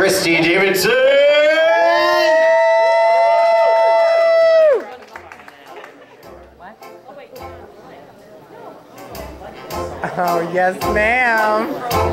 Christy Davidson. Oh, yes, ma'am.